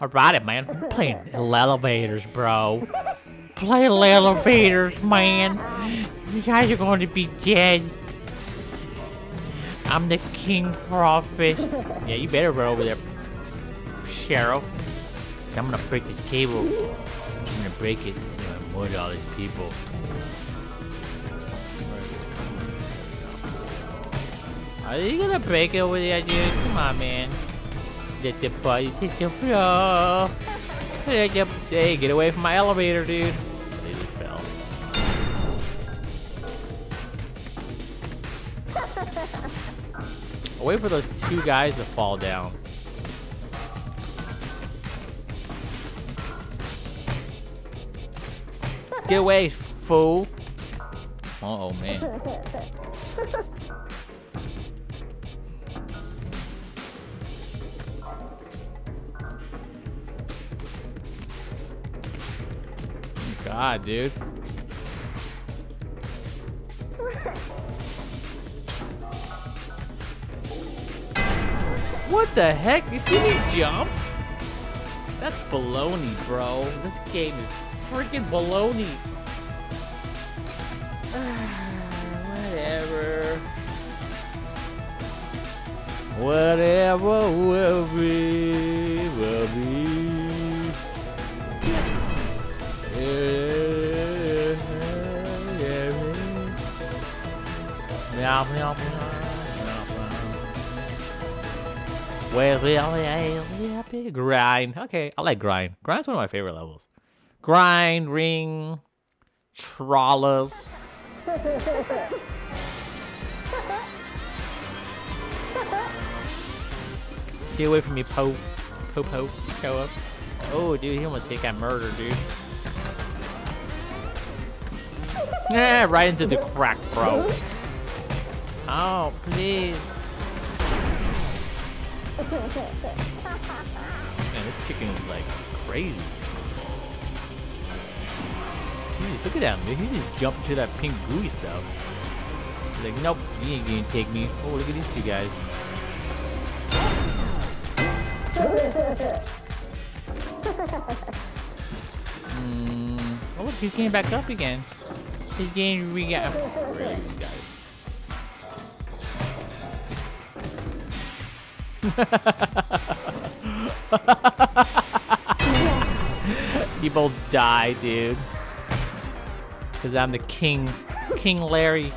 Alrighty, man. I'm playing elevators, bro. Playing elevators, man. You guys are going to be dead. I'm the king crawfish. Yeah, you better run over there, Sheriff. I'm gonna break this cable. I'm gonna break it. I'm gonna murder all these people. Are you gonna break it over there, dude? Come on, man. Let the bodies hit the. Hey, get away from my elevator, dude. They just fell. I'll wait for those two guys to fall down. Get away, fool. Uh oh, man. God, dude. What the heck? You see me jump? That's baloney, bro. This game is freaking baloney. Whatever. Whatever will be, grind. Okay, I like grind. Grind's one of my favorite levels. Grind, ring, trawlers. Get away from me, Poe. Poe, Poe. Show up. Oh, dude, he almost got murdered, dude. Yeah, right into the crack, bro. Oh, please. Man, this chicken is like crazy. Just, look at that, man. He just jumping to that pink gooey stuff. He's like, nope, you ain't gonna take me. Oh, look at these two guys. Hmm. Oh, look, he came back up again. He's getting re- you guys? you both die, dude. Because I'm the king. King Larry.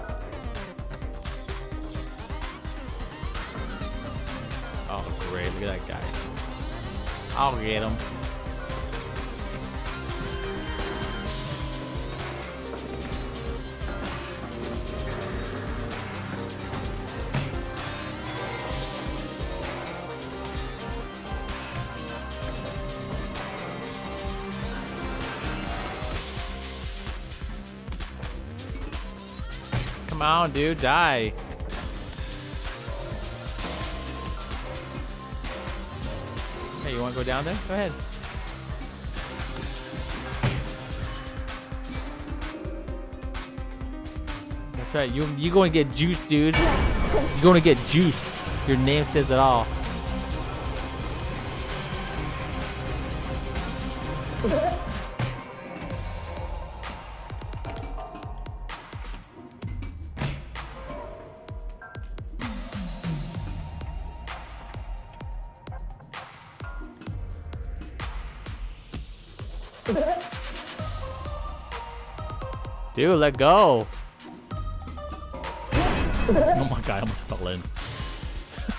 Oh, great. Look at that guy. I'll get him. On, dude, die. Hey, you want to go down there? Go ahead. That's right. You you going to get juiced, dude. You're going to get juiced. Your name says it all. Dude, let go. Oh my god, I almost fell in.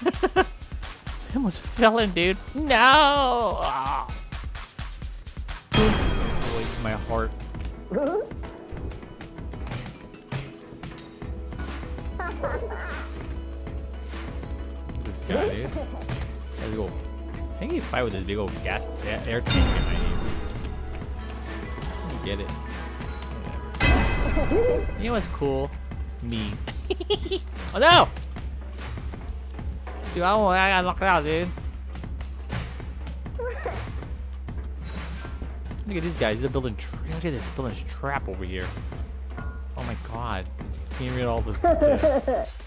I almost fell in, dude. No! Ah. Waste my heart. This guy, dude. Let's go. I think he fight with this big old gas air tank behind you. Get it. Whatever. You know what's cool? Me. oh no! Dude, I, I got knocked out, dude. Look at these guys. They're building. Look at this building trap over here. Oh my god. Can't read all the.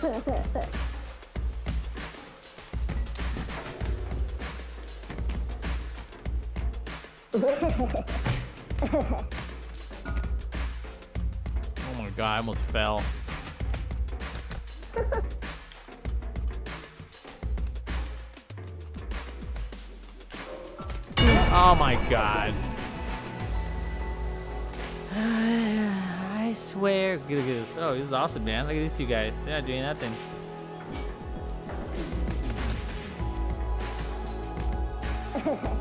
Oh my god, I almost fell. oh my god. I swear. Look at this. Oh, this is awesome, man. Look at these two guys. They're not doing nothing.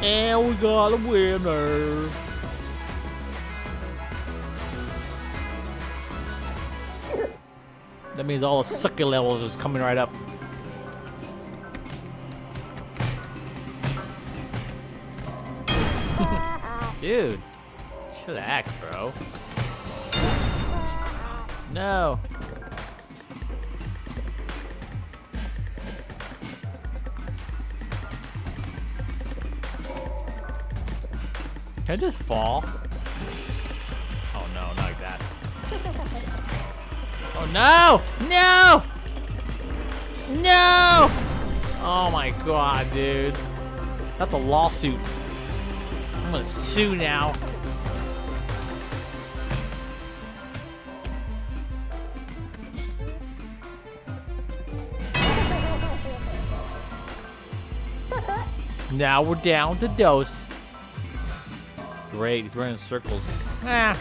And we got a winner. Means all the sucky levels is coming right up. Dude, asked, bro. No. Can I just fall? Oh no! No! No! Oh my god, dude. That's a lawsuit. I'm gonna sue now. Now we're down to dose. Great, he's running in circles. Ah.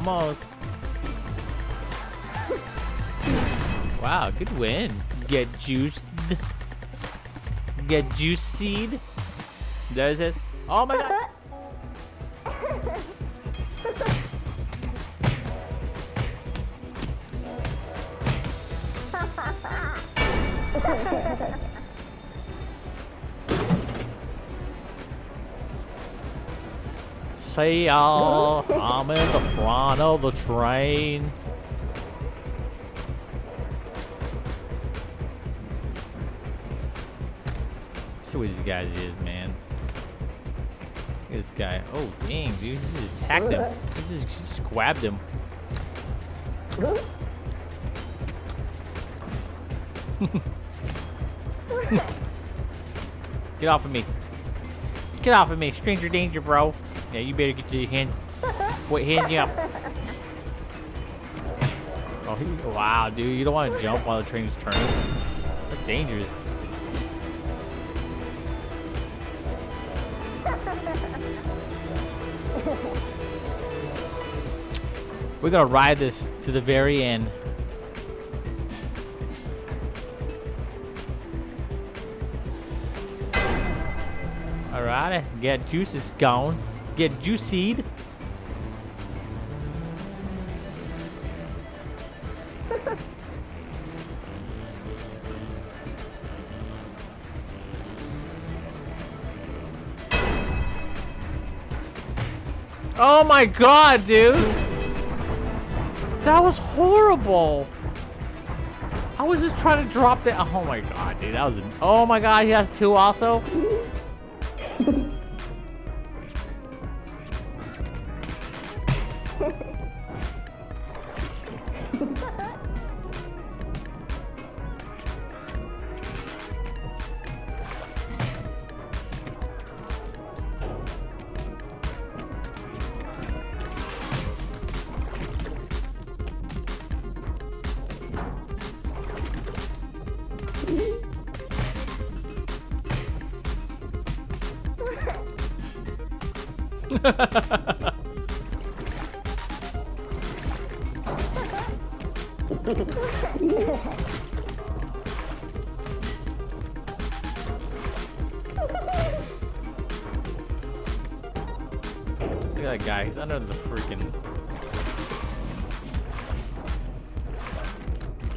Almost. Wow, good win. Get juiced. Get juicied. Does it? Oh my god. See y'all. I'm in the front of the train. See what these guys is, man. Look at this guy. Oh, dang, dude. He just attacked him. He just, just squabbed him. Get off of me. Get off of me. Stranger danger, bro. Yeah, you better get your hand. Wait, hand up. Oh, he, wow, dude. You don't want to jump while the train's turning. That's dangerous. We're gonna ride this to the very end. Alright, get juices going. Get juiced. oh my god, dude! That was horrible! I was just trying to drop that. Oh my god, dude. That was. Oh my god, he has two also? Look at that guy, he's under the freaking...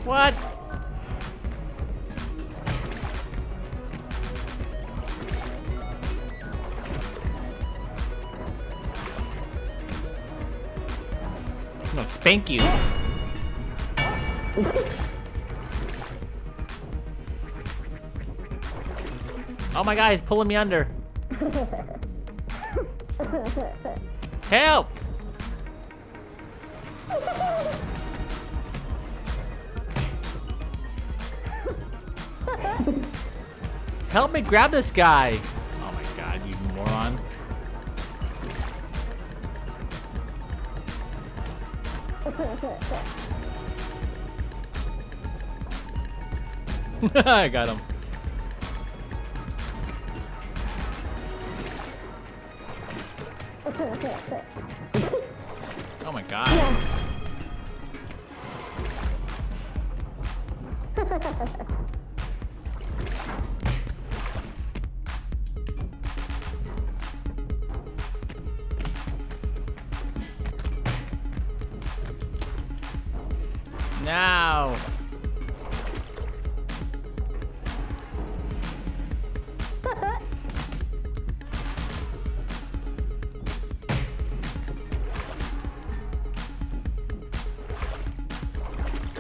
What? Spank you. Oh my god, he's pulling me under. Help! Help me grab this guy. I got him. Oh my god. Now.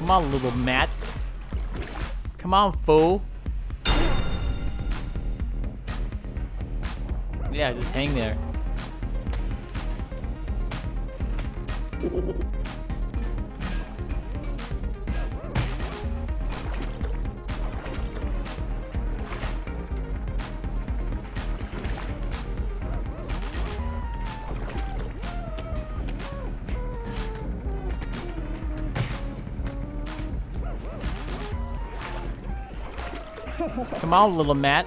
Come on, little Matt. Come on, fool. Yeah, just hang there. Come on, little Matt.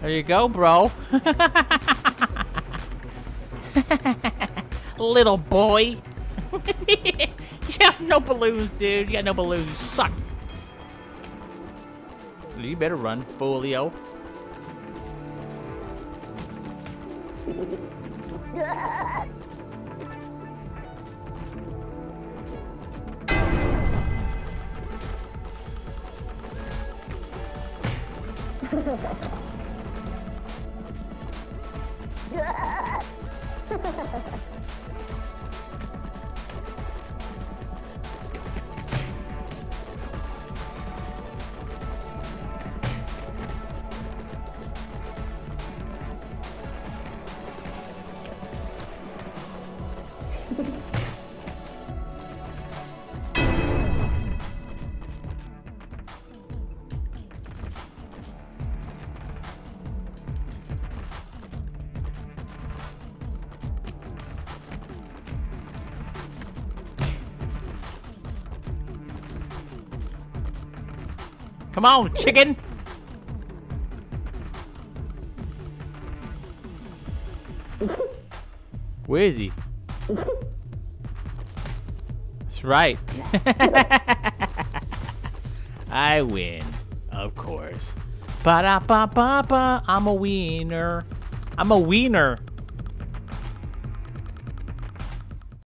There you go, bro. Little boy. you have no balloons, dude. You got no balloons. You suck. You better run, Folio. Come on, chicken. Where is he? That's right. I win, of course. Ba da ba ba ba. I'm a wiener. I'm a wiener.